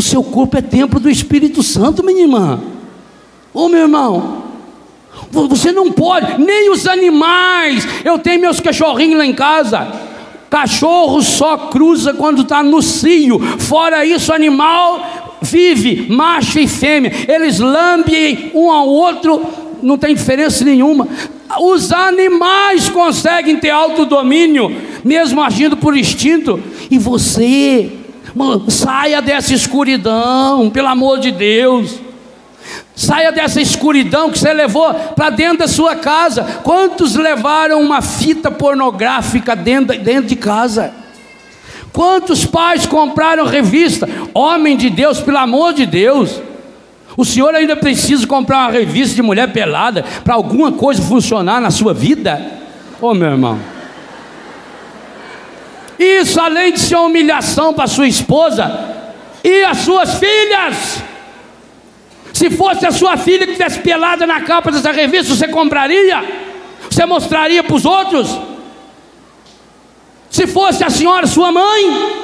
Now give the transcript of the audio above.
O seu corpo é templo do Espírito Santo, minha irmã. Ô meu irmão, você não pode, nem os animais. Eu tenho meus cachorrinhos lá em casa. Cachorro só cruza quando está no cio. Fora isso, animal vive, macho e fêmea. Eles lambem um ao outro, não tem diferença nenhuma. Os animais conseguem ter autodomínio, mesmo agindo por instinto. E você, saia dessa escuridão, pelo amor de Deus. Saia dessa escuridão que você levou para dentro da sua casa. Quantos levaram uma fita pornográfica dentro, dentro de casa? Quantos pais compraram revista? Homem de Deus, pelo amor de Deus. O senhor ainda precisa comprar uma revista de mulher pelada para alguma coisa funcionar na sua vida? Ô oh, meu irmão. Isso além de ser uma humilhação para sua esposa e as suas filhas. Se fosse a sua filha que estivesse pelada na capa dessa revista, você compraria? Você mostraria para os outros? Se fosse a senhora, sua mãe,